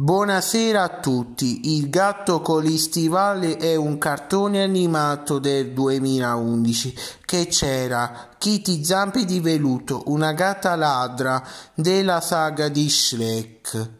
Buonasera a tutti, Il gatto con gli stivali è un cartone animato del 2011 che c'era? Kitty Zampi di Veluto, una gatta ladra della saga di Shrek.